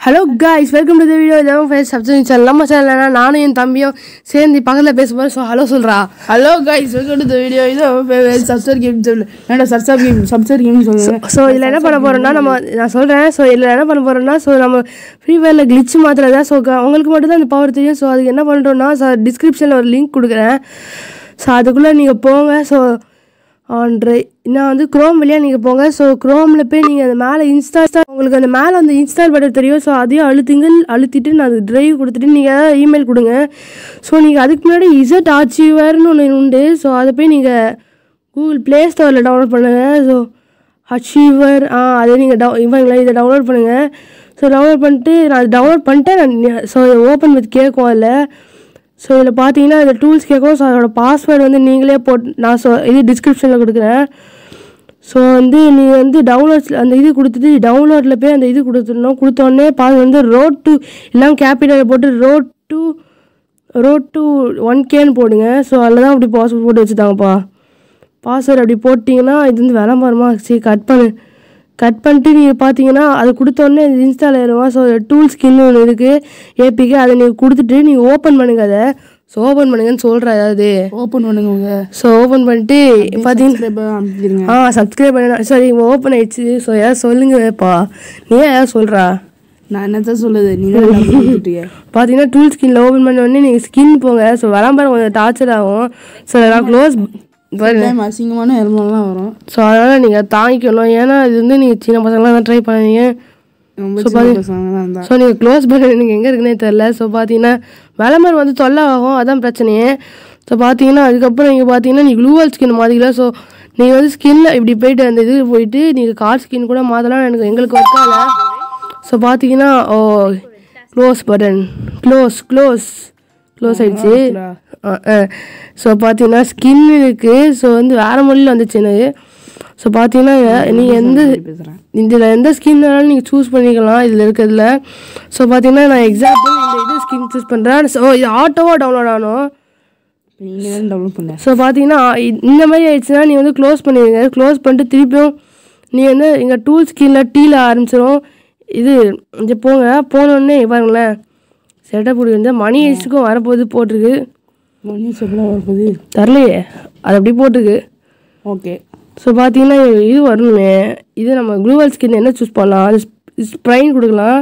Hello guys welcome to the video இதான் face subject channel நம்ம சேனல்னா நானும் என் தம்பியும் சேர்ந்து பக்கத்தில் பேச போகிறோம் ஸோ ஹலோ சொல்கிறா hello guys welcome to the video இதான் சப்ஸ்கிரைப் கேம் சொல்லு. வேண்டாம் சப்ஸ்கிரைப் கேம் சப்ஸ்கிரைப் கேம் சொல்லுங்கள் ஸோ இதில் என்ன பண்ண போகிறோம்னா நம்ம நான் சொல்கிறேன் ஸோ இதில் என்ன பண்ண போகிறோம்னா ஸோ நம்ம ஃப்ரீ ஃபயரில் கிளிச் மாத்திரம் தான். ஸோ உங்களுக்கு மட்டும் தான் அந்த பவர் தெரியும். ஸோ அதுக்கு என்ன பண்ணுறோம்னா ஸோ டிஸ்கிரிப்ஷனில் ஒரு லிங்க் கொடுக்குறேன். ஸோ அதுக்குள்ளே நீங்கள் போங்க. ஸோ ஆண்ட்ரை நான் வந்து க்ரோம் வழியாக நீங்கள் போங்க. ஸோ க்ரோமில் போய் நீங்கள் அந்த மேலே இன்ஸ்டால் உங்களுக்கு அந்த மேலே அந்த இன்ஸ்டால் பட்டன் தெரியும். ஸோ அதையும் அழுத்திங்க. அழுத்திட்டு நான் அது ட்ரைவ் கொடுத்துட்டு நீங்கள் இமெயில் கொடுங்க. ஸோ நீங்கள் அதுக்கு முன்னாடி இசட் அச்சீவர்னு ஒன்று உண்டு. ஸோ அதை போய் நீங்கள் கூகுள் ப்ளே ஸ்டோரில் டவுன்லோட் பண்ணுங்கள் ஸோ அச்சீவர் ஆ அதை நீங்கள் டவு இவங்களா இதை டவுன்லோட் பண்ணுங்கள் ஸோ டவுன்லோட் பண்ணிட்டு நான் டவுன்லோட் பண்ணிட்டேன். நான் ஸோ ஓப்பன் வித் கேட்கும் அதில். ஸோ இதில் பார்த்தீங்கன்னா இதில் டூல்ஸ் கேட்கும் ஸோ அதோட பாஸ்வேர்டு வந்து நீங்களே போட்டு நான் சொ இது டிஸ்கிரிப்ஷனில் கொடுக்குறேன். ஸோ வந்து நீங்கள் வந்து டவுன்லோட்ஸில் அந்த இது கொடுத்துட்டு டவுன்லோடில் போய் அந்த இது கொடுத்துடணும். கொடுத்தோடனே பாஸ் வந்து ரோட் டு எல்லாம் கேபிட்டலில் போட்டு road to road to one கேன்னு போடுங்க. ஸோ அதில் தான் அப்படி பாஸ்வேர்ட் போட்டு வச்சுட்டாங்கப்பா. பாஸ்வேர்டு அப்படி போட்டிங்கன்னா இது வந்து விளம்பரமா சரி கட் பண்ணு. கட் பண்ணிட்டு நீங்கள் பார்த்தீங்கன்னா அது கொடுத்தோடனே இன்ஸ்டால் ஆயிடுமா ஸோ டூல் ஸ்கின் ஒன்று இருக்குது ஏபிக்கு அதை நீங்கள் கொடுத்துட்டு நீங்கள் ஓப்பன் பண்ணுங்க அதை. ஸோ ஓப்பன் பண்ணுங்கன்னு சொல்கிறேன் அதாவது. ஓப்பன் பண்ணுங்க உங்க. ஸோ ஓப்பன் பண்ணிட்டு பார்த்தீங்கன்னா ஆ சப்ஸ்கிரைப் பண்ண சரி ஓப்பன் ஆயிடுச்சு. ஸோ ஏதாவது சொல்லுங்கப்பா நீ ஏதாவது சொல்கிறா நான் என்னத்த சொல்லுது? நீ தான் பார்த்தீங்கன்னா டூல் ஸ்கின்ல ஓப்பன் பண்ண உடனே நீங்கள் ஸ்கின் போங்க. ஸோ விளம்பரம் கொஞ்சம் டார்ச்சர் ஆகும். ஸோ நான் க்ளோஸ் டைம் அசிங்கமான எருமெல்லாம் வரும். ஸோ அதனால் நீங்கள் தாங்கிக்கணும். ஏன்னா இது வந்து நீங்கள் சின்ன பசங்களாம் ட்ரை பண்ணுவீங்க ஸோ நீங்கள் க்ளோஸ் பண்ண நீங்கள் எங்கே இருக்குன்னே தெரில ஸோ பார்த்தீங்கன்னா விளம்பரம் வந்து தொல்லை ஆகும் அதான் பிரச்சனையே. ஸோ பார்த்தீங்கன்னா அதுக்கப்புறம் நீங்கள் பார்த்தீங்கன்னா நீங்கள் க்ளூவல் ஸ்கின் மாதிரில ஸோ நீங்கள் வந்து ஸ்கின்ல இப்படி போயிட்டு அந்த இது போயிட்டு நீங்கள் கார் ஸ்கின் கூட மாற்றலாம் எனக்கு எங்களுக்கு ஒர்க் ஆகல. ஸோ பார்த்தீங்கன்னா ஓ close button close close close ஆயிடுச்சு. ஸோ பார்த்தீங்கன்னா ஸ்கின் இருக்குது ஸோ வந்து வேறு மொழியில் வந்துச்சு எனக்கு. ஸோ பார்த்தீங்கன்னா நீங்கள் எந்த இதில் எந்த ஸ்கின் வேணாலும் நீங்கள் சூஸ் பண்ணிக்கலாம். இதில் இருக்கிறதுல. ஸோ பார்த்தீங்கன்னா நான் எக்ஸாம்பிள் இந்த இது ஸ்கின் சூஸ் பண்ணுறேன் ஸோ இது ஆட்டோவாக டவுன்லோட் பண்ண. ஸோ பார்த்தீங்கன்னா இந்த மாதிரி ஆயிடுச்சுன்னா நீ வந்து க்ளோஸ் பண்ணிடுங்க. க்ளோஸ் பண்ணிட்டு திருப்பியும் நீ வந்து இங்கே டூல் ஸ்கின்னில் டீல ஆரம்பிச்சிடும் இது இங்கே போங்க. போனோடனே பாருங்களேன். செட்டப் வந்து மணி ஐஸுக்கும் வரப்போகுது போட்டிருக்கு. மணி செப்பலாம் வரப்போகுது? தரலையே. அது அப்படி போட்டிருக்கு. ஓகே. ஸோ பார்த்தீங்கன்னா இது வரணுமே. இது நம்ம க்ளூவல் ஸ்கின் என்ன சூஸ் பண்ணலாம்? அது ஸ்ப்ரைன் கொடுக்கலாம்.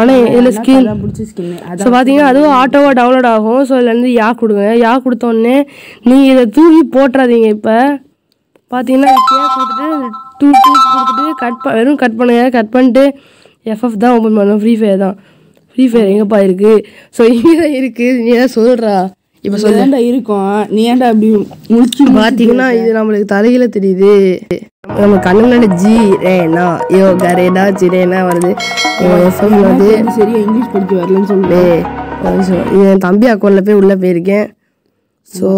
ஆனால் இதில் ஸ்கின் பிடிச்ச ஸ்கின் ஸோ பார்த்தீங்கன்னா அதுவும் ஆட்டோவாக டவுன்லோட் ஆகும். ஸோ இதுலேருந்து யா கொடுங்க. யா கொடுத்தோடனே நீங்கள் இதை தூக்கி போட்டுறாதீங்க இப்போ. பார்த்தீங்கன்னா கே கொடுத்துட்டு டூ டூ கொடுத்துட்டு கட் ப வெறும் கட் பண்ணுங்க கட் பண்ணிட்டு எஃப்எஃப் தான் ஓப்பன் பண்ணணும். ஃப்ரீ ஃபயர் தான். ஃப்ரீ ஃபயர் எங்கேப்பா இருக்குது ஸோ இங்கே தான் இருக்குது நீ தான் சொல்கிறா இப்போ ஏன்டா இருக்கும். நீ ஏன்டா அப்படி முடிச்சு பார்த்தீங்கன்னா இது நம்மளுக்கு தலையில தெரியுது. நம்ம கண்ணு ஜி ரேனா யோ கரேனா ஜிரேனா வருது. எஃப்எம் வந்து சரியா இங்கிலீஷ் படிக்க வரலன்னு சொல்லுவேன் என் தம்பி அக்கௌண்ட்ல போய் உள்ள போயிருக்கேன். ஸோ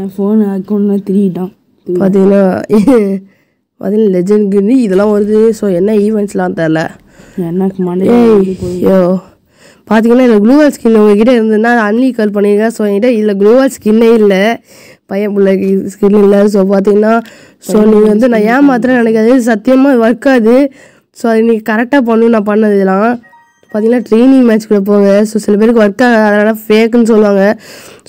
என் ஃபோன் அக்கௌண்ட்ல திருடிட்டான். பார்த்தீங்கன்னா பார்த்தீங்கன்னா லெஜண்ட் இதெல்லாம் வருது. ஸோ என்ன ஈவெண்ட்ஸ்லாம் தெரில எனக்கு மண்டை ஏய் யோ. பார்த்தீங்கன்னா இந்த க்ளூவல் ஸ்கின் உங்ககிட்ட இருந்ததுன்னா அன்லீகல் பண்ணியிருக்கேன். ஸோ என்கிட்ட இதில் க்ளூவல் ஸ்கின்னே இல்லை. பையன் பிள்ளைக்கு ஸ்கின் இல்லை ஸோ பார்த்தீங்கன்னா ஸோ நீங்கள் வந்து நான் ஏமாத்திரம் நினைக்காது சத்தியமாக ஒர்க் ஆகுது. ஸோ அது நீங்கள் கரெக்டாக பண்ணணும் நான் பண்ணது இதெல்லாம் பார்த்தீங்கன்னா ட்ரைனிங் மேட்ச் கூட போங்க ஸோ சில பேருக்கு ஒர்க் ஆகாது. அதனால் ஃபேக்குன்னு சொல்லுவாங்க.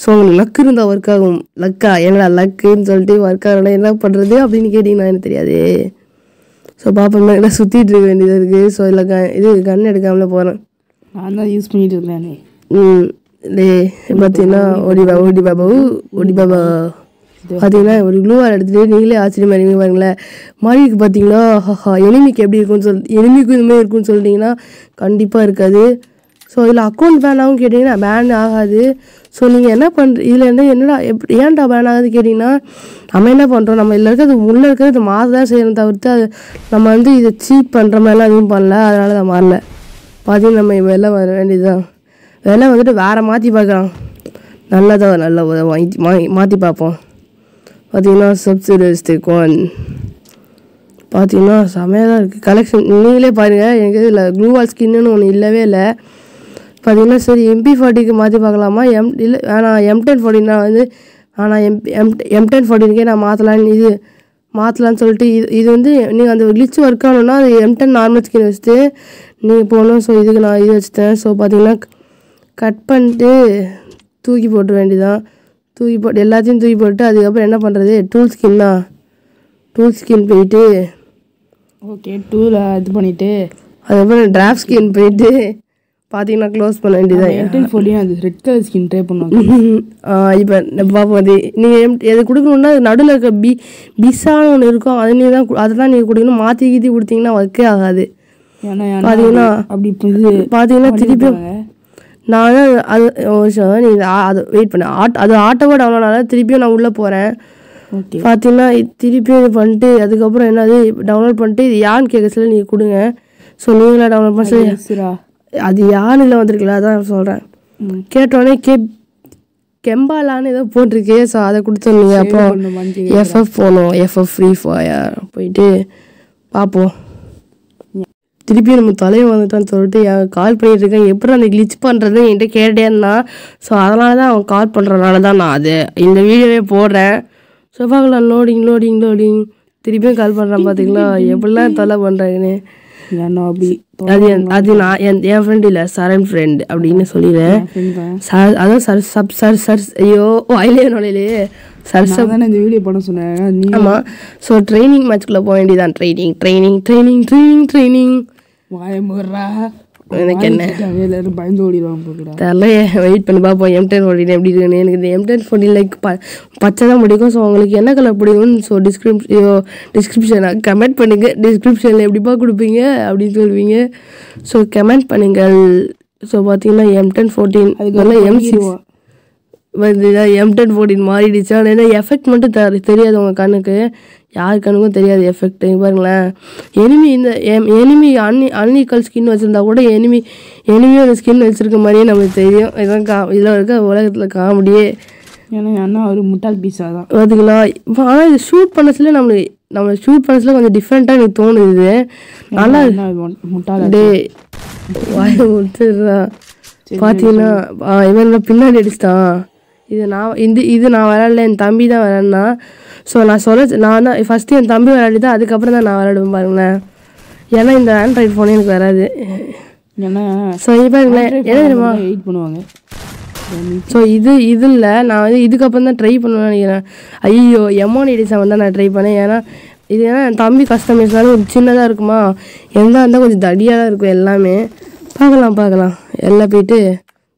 ஸோ உங்களுக்கு லக் இருந்தால் ஒர்க் ஆகும். லக்கா என்னடா லக்குன்னு சொல்லிட்டு ஒர்க் ஆகலாம் என்ன பண்ணுறது அப்படின்னு கேட்டிங்கன்னா எனக்கு தெரியாது. ஸோ பாப்பா என்ன சுற்றிட்டு இருக்க வேண்டியது இருக்குது ஸோ இல்லை க இது கன் எடுக்காமல போகிறேன் நான் தான் யூஸ் பண்ணிட்டு இருந்தேன் பார்த்தீங்கன்னா ஓடி பாபா ஓடி பாபா ஓடி பாபா பார்த்தீங்கன்னா ஒரு க்ளூவால் எடுத்துகிட்டு நீங்களே ஆச்சரியமாக இருக்கீங்க பாருங்களேன் மாரிக்கு பார்த்தீங்கன்னா ஹஹா எனிமிக்கு எப்படி இருக்கும்னு சொல் எனிமிக்கும் இது மாதிரி இருக்கும்னு சொல்லிட்டீங்கன்னா கண்டிப்பாக இருக்காது ஸோ இதில் அக்கௌண்ட் பேன் ஆகும் கேட்டிங்கன்னா பேன் ஆகாது ஸோ நீங்கள் என்ன பண்ணுற இதில் என்ன என்னடா எப்படி ஏன்டா பேன் ஆகுது கேட்டிங்கன்னா நம்ம என்ன பண்ணுறோம் நம்ம இதில் இருக்கிறது உள்ளே இருக்கிறது மாற தான் செய்யணும் தவிர்த்து அது நம்ம வந்து இதை சீப் பண்ணுற மாதிரிலாம் எதுவும் பண்ணல அதனால தான் மாறல. பார்த்திங்கன்னா நம்ம வெலை வர வேண்டியதுதான் வெலை வந்துட்டு வேறு மாற்றி பார்க்கலாம் நல்லதாக நல்ல வாங்கி மா- மாற்றி பார்ப்போம் பார்த்தீங்கன்னா சப்சிடைஸ்டு கோன் பார்த்தீங்கன்னா செமையாக தான் இருக்குது கலெக்ஷன் நீங்களே பாருங்கள் எனக்கு இதில் க்ளூவால் ஸ்கின்னு ஒன்று இல்லவே இல்லை. பார்த்தீங்கன்னா சரி எம்பி ஃபார்ட்டிக்கு மாற்றி பார்க்கலாமா எம் இல்லை வேணாம். எம் டென் ஃபார்ட்டின்னா வந்து ஆனால் எம் எம் எம் டென் ஃபார்ட்டினுக்கே நான் மாற்றலான்னு இது மாற்றலான்னு சொல்லிட்டு இது இது வந்து நீங்கள் அந்த கிளிச் ஒர்க் ஆகணும்னா அது எம்டன் நார்மல் ஸ்கின் வச்சுட்டு நீங்கள் போகணும். ஸோ இதுக்கு நான் இது வச்சுட்டேன். ஸோ பார்த்தீங்கன்னா கட் பண்ணிட்டு தூக்கி போட்டுற வேண்டியதான் தூக்கி போட்டு எல்லாத்தையும் தூக்கி போட்டு அதுக்கப்புறம் என்ன பண்ணுறது டூல் ஸ்கின் தான். டூல் ஸ்கின் போயிட்டு ஓகே டூல இது பண்ணிட்டு. அதுக்கப்புறம் டிராஃப்ட் ஸ்கின் போயிட்டு பார்த்தீங்கன்னா க்ளோஸ் பண்ண வேண்டியதான் ஃபோர்டியும் அது ரெட் கலர் ஸ்கின் ட்ரை பண்ணுவாங்க. இப்போ பார்ப்போம் அது நீங்கள் எம் எது கொடுக்கணுன்னா நடுவில் இருக்க பி பிஸ்ஸான்னு ஒன்று இருக்கும் அது நீங்கள் தான் அதை தான் நீங்கள் கொடுக்கணும். மாற்றி கீத்தி கொடுத்தீங்கன்னா ஒர்க்கே ஆகாது. பாத்தீங்கன்னா- அப்படி பார்த்தீங்கன்னா திருப்பி. நான் வந்து அது ஒரு நிமிஷம் நீங்கள் அது வெயிட் பண்ண. ஆட் அது ஆட்டோவா டவுன்லோட் திருப்பியும் நான் உள்ளே போகிறேன் பார்த்தீங்கன்னா திருப்பியும் இது பண்ணிட்டு அதுக்கப்புறம் என்னது டவுன்லோட் பண்ணிட்டு இது யான்னு கேட்க சொல்லி நீங்கள் கொடுங்க. ஸோ நீங்களா டவுன்லோட் பண்ண சொல்லி. அது யான்னு இல்லை வந்திருக்குல்ல அதான் சொல்கிறேன் கேட்டோடனே கே கெம்பாலான்னு ஏதோ போட்டிருக்கு ஸோ அதை கொடுத்துருந்தீங்க அப்புறம். எஃப்எஃப் போகணும் எஃப்எஃப் ஃப்ரீ ஃபயர் போயிட்டு பார்ப்போம் திருப்பி நம்ம தலைவன் வந்துட்டான்னு சொல்லிட்டு கால் பண்ணிட்டு இருக்கேன். எப்படி அந்த கிளிச் பண்ணுறது என்கிட்ட கேட்டே இருந்தான் ஸோ அதனால தான் அவன் கால் பண்ணுறதுனால தான் நான் அது. இந்த வீடியோவே போடுறேன். ஸோ பார்க்கலாம் லோடிங் லோடிங் லோடிங் திருப்பியும் கால் பண்ணுறான் பார்த்தீங்களா எப்படிலாம் தொலை பண்ணுறாங்கன்னு அது அது நான் என் என் ஃப்ரெண்ட் இல்லை சரண் ஃப்ரெண்ட் அப்படின்னு சொல்லிடுறேன். அதான் சார் சப் சார் சார் ஐயோ வாயிலே நுழையிலே. சார் தானே இந்த வீடியோ பண்ண சொன்னேன். ஆமாம் ஸோ ட்ரைனிங் மேட்ச்குள்ளே போக வேண்டியதான் training training training training training வாய முறா எனக்கு என்ன? எல்லாரும் பயந்து ஓடிடுவாங்க வெயிட் பண்ணி பார்ப்போம் எம் டென் ஃபோர்டின் எப்படி இருக்குன்னு. எனக்கு இந்த எம் டென் ஃபோர்டின் லைக் ப பச்சை தான் பிடிக்கும். ஸோ உங்களுக்கு என்ன கலர் பிடிக்கும்னு ஸோ டிஸ்கிரிப்ஷன் டிஸ்கிரிப்ஷன் கமெண்ட் பண்ணுங்கள் டிஸ்கிரிப்ஷனில் எப்படிப்பா கொடுப்பீங்க அப்படின்னு சொல்லுவீங்க. ஸோ கமெண்ட் பண்ணுங்கள். ஸோ பார்த்தீங்கன்னா எம் டென் ஃபோர்டீன் அதெல்லாம் எம் சிக்ஸ் வந்து எம் டென் ஃபோர்டின் மாறிடுச்சு? ஆனால் என்ன எஃபெக்ட் மட்டும் தெரியாது உங்கள் கண்ணுக்கு. யார் கண்ணுக்கும் தெரியாது எஃபெக்ட் பாருங்களேன். எனிமி இந்த எனிமி அன்னி அன்இக்கல் ஸ்கின் வச்சுருந்தா கூட எனிமி எனிமியும் அந்த ஸ்கின் வச்சுருக்க மாதிரியே நமக்கு தெரியும். இதான் கா இதில் இருக்க உலகத்தில் காமெடியே. ஏன்னா அண்ணா ஒரு முட்டாள் பீஸா தான். பார்த்தீங்களா இப்போ ஆனால் இது ஷூட் பண்ணச்சுல நம்மளுக்கு நம்ம ஷூட் பண்ணச்சுல கொஞ்சம் டிஃப்ரெண்ட்டாக எனக்கு தோணுது. நல்லா அண்ணா மு- முட்டாள் டே வாய விட்டுறா பார்த்தீங்கன்னா இவன் பின்னாடி அடிச்சிட்டான். இது நான் இந்த இது நான் விளாடல என் தம்பி தான் விளாட்னா ஸோ நான் சொல்ல நான் தான் ஃபஸ்ட்டு என் தம்பி விளையாடி தான் அதுக்கப்புறம் தான் நான் விளையாடுவேன் பாருங்களேன். ஏன்னா இந்த ஆண்ட்ராய்டு ஃபோனே எனக்கு வராது. ஏன்னா ஸோ பாருங்களேன் என்ன தெரியுமா? வெயிட் பண்ணுவாங்க. ஸோ இது இது இல்லை நான் வந்து இதுக்கப்புறம் தான் ட்ரை பண்ணுவேன்னு நினைக்கிறேன். ஐயோ எமோன் எடி செவன் தான் நான் ட்ரை பண்ணேன். ஏன்னா இது ஏன்னா என் தம்பி கஸ்டமைஸ்னாலும் ஒரு சின்னதாக இருக்குமா? எங்கே இருந்தால் கொஞ்சம் தடியாக தான் இருக்கும் எல்லாமே. பார்க்கலாம் பார்க்கலாம். எல்லாம் போயிட்டு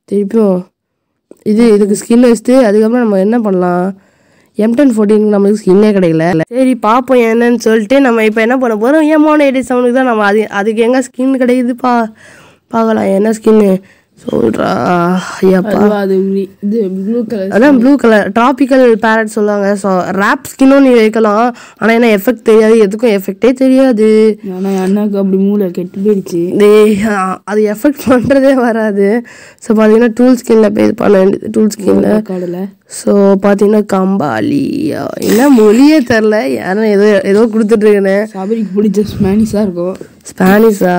திருப்பியும் இது இதுக்கு ஸ்கின் வச்சுட்டு அதுக்கப்புறம் நம்ம என்ன பண்ணலாம்? எம் டென் ஃபோர்டீன் நம்மளுக்கு ஸ்கின்னே கிடைக்கல. சரி பார்ப்போம் என்னன்னு சொல்லிட்டு நம்ம இப்போ என்ன பண்ண போகிறோம் எமோன் எயிட்டி செவனுக்கு தான் நம்ம அது அதுக்கு எங்கே ஸ்கின் கிடைக்குதுப்பா? பார்க்கலாம் என்ன ஸ்கின்னு சொல்கிறா ஐயாப்பா. அது இது ப்ளூ கலர் அதான் ப்ளூ கலர் ட்ராபிக்கல் பேரட் சொல்லுவாங்க. ஸோ ரேப் ஸ்கின்னும் நீ வைக்கலாம் ஆனால் என்ன எஃபெக்ட் தெரியாது. எதுக்கும் எஃபெக்டே தெரியாது. ஏன்னா என் அண்ணாக்கு அப்படி மூளை கெட்டு போயிடுச்சு. அது எஃபெக்ட் பண்ணுறதே வராது. ஸோ பார்த்தீங்கன்னா டூல் ஸ்கின்ல பே பண்ண வேண்டியது டூல் ஸ்கின்ல காடல ஸோ பார்த்தீங்கன்னா கம்பாலி. ஆ, என்ன மொழியே தெரில யாரும் ஏதோ ஏதோ கொடுத்துட்ருக்கேன்னு சபரிக்கு பிடிச்ச ஸ்பானிஷா இருக்கும். ஸ்பானிஷா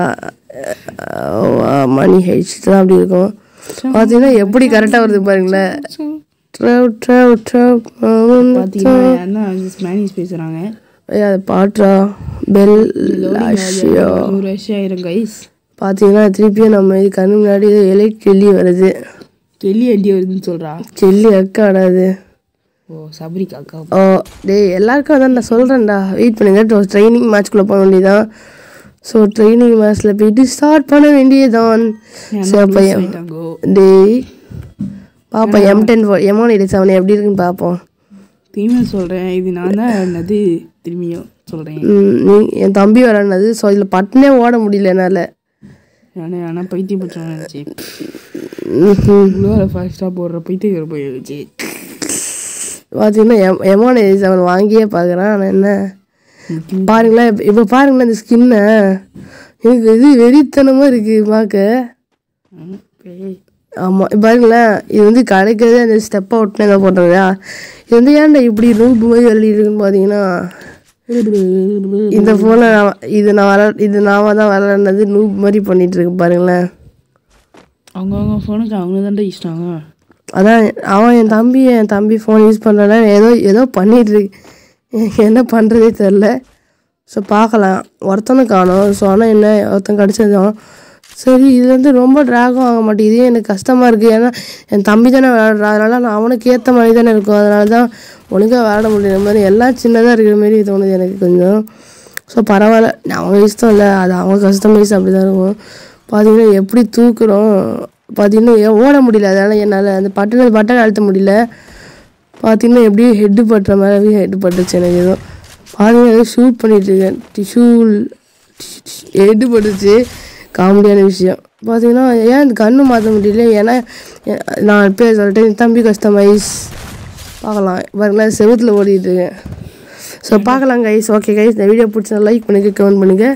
மணி ஹெச் தான் அப்படி இருக்கும். பார்த்தீங்கன்னா எப்படி கரெக்டாக வருது பாருங்களேன். ஏய், அது பாட்ரா பெல் நூறு வருஷம் ஆயிரம் கைஸ் பார்த்தீங்கன்னா திருப்பியும் நம்ம இது கண்ணு முன்னாடி எலைட் கெல்லி வருது. கெல்லி அடி வருதுன்னு சொல்றா? செல்லி அக்காடாது ஓ சபரிக்கு அக்கா ஓ டேய் எல்லாருக்கும் அதான் நான் சொல்கிறேன்டா வெயிட் பண்ணுங்க ட்ரைனிங் மேட்ச்குள்ளே போக வேண்டியதான் ஸோ ட்ரைனிங் மேட்ச்சில் போயிட்டு ஸ்டார்ட் பண்ண வேண்டியதான் போயிட்டாங்கோ டேய் பார்ப்போம் M ten four M one eighty seven எப்படி இருக்குன்னு பார்ப்போம் திரும்பியும் சொல்றேன் இது நான் தான் என்னது திரும்பியும் சொல்றேன். ம், நீ என் தம்பி விளாட்னது ஸோ இதில் பட்டுனே ஓட முடியல என்னால். ஆனால் பைத்தியம் பிடிச்சவன் ஃபாஸ்ட்டாக போடுற பைத்தியம் போயிடுச்சு பார்த்தீங்கன்னா எம் எம்ஒன் எயிட்டி செவன் வாங்கியே பார்க்குறேன் ஆனால் என்ன? பாருங்களேன் இப்ப- பாருங்களேன் இந்த ஸ்கின்னை எனக்கு இது வெறித்தனமாக இருக்குது பார்க்க. ஆமாம் பாருங்களேன் இது வந்து கிடைக்கிறதே அந்த ஸ்டெப் அவுட்னு ஏதோ போட்டுறதா இது வந்து ஏன்டா இப்படி ரூப் மாதிரி எழுதிருக்குன்னு பார்த்தீங்கன்னா இந்த ஃபோனை இது நான் வர இது நாம தான் விளாட்னது நூப் மாதிரி பண்ணிட்டு இருக்கு பாருங்களேன். அவங்கவுங்க ஃபோனுக்கு அவங்க தான்டா இஷ்டாங்க அதான் அவன் என் தம்பி என் தம்பி ஃபோன் யூஸ் பண்ணுறனா ஏதோ ஏதோ பண்ணிட்டு இருக்கு. என்ன பண்ணுறதே தெரில. ஸோ பார்க்கலாம் ஒருத்தனை காணும். ஸோ ஆனால் என்ன ஒருத்தன் கிடச்சதும் சரி இது வந்து ரொம்ப ட்ராகும் ஆக மாட்டேங்குது. எனக்கு கஷ்டமாக இருக்குது ஏன்னா என் தம்பி தானே விளையாடுறான் அதனால் நான் அவனுக்கு ஏற்ற மாதிரி தானே இருக்கும். அதனால தான் ஒழுங்காக விளாட முடியல. மாதிரி எல்லாம் சின்னதாக இருக்கிற மாதிரி தோணுது எனக்கு கொஞ்சம். ஸோ பரவாயில்ல. அவங்க இஷ்டம் இல்லை. அது அவங்க கஸ்டமைஸ் அப்படி தான் இருக்கும். பார்த்தீங்கன்னா எப்படி தூக்குறோம்? பார்த்தீங்கன்னா ஏன் ஓட முடியல. அதனால் என்னால் அந்த பட்டனை பட்டன் அழுத்த முடியல. பார்த்தீங்கன்னா எப்படியும் ஹெட்டு பட்டுற மாதிரி ஹெட்டு பட்டுச்சு எனக்கு ஏதோ. பார்த்தீங்கன்னா ஷூட் பண்ணிட்டு இருக்கேன். டிஷ்யூ ஹெட்டு பட்டுச்சு. காமெடியான விஷயம். பார்த்தீங்கன்னா ஏன் இந்த கண்ணு மாற்ற முடியல? ஏன்னா நான் இப்போ சொல்லிட்டேன் என் தம்பி கஸ்டமைஸ் பார்க்கலாம். பாருங்களேன் செவுத்தில் ஓடிட்டு இருக்கேன். ஸோ பார்க்கலாம் கைஸ் ஓகே கைஸ் இந்த வீடியோ பிடிச்சா லைக் பண்ணுங்க கமெண்ட் பண்ணுங்க.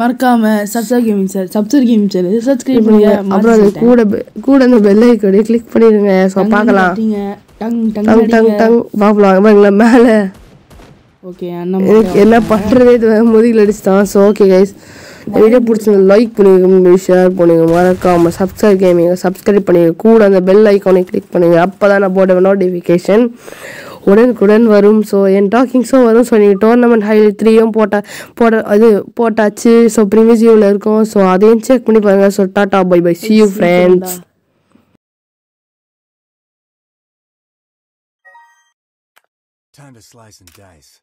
மறக்காம subscribe gaming sir subscribe gaming sir subscribe பண்ணுங்க அப்புறம் கூட கூட அந்த பெல் ஐக்கோடைய கிளிக் பண்ணிடுங்க ஸோ பார்க்கலாம். டங் டங் டங் டங் பார்க்கலாம் பாருங்களேன் மேலே ஓகே எனக்கு என்ன பண்ணுறதே முதுகில் அடிச்சுட்டான் ஸோ ஓகே கைஸ் இந்த வீடியோ பிடிச்சிருந்தா லைக் பண்ணுங்க ஷேர் பண்ணுங்க. மறக்காம சப்ஸ்கிரைப் கேமிங்க சப்ஸ்கிரைப் பண்ணுங்க கூட அந்த பெல் ஐக்கானை கிளிக் பண்ணுங்க. அப்போ தான் நான் போட நோட்டிஃபிகேஷன் உடனுக்குடன் வரும். ஸோ என் டாக்கிங்ஸும் வரும். ஸோ நீங்கள் டோர்னமெண்ட் ஹைலைட் த்ரீயும் போட்ட போட அது போட்டாச்சு. ஸோ ப்ரீமியஸியூவில் இருக்கும். ஸோ அதையும் செக் பண்ணி பாருங்க. So tata bye bye see you friends Time to slice and dice.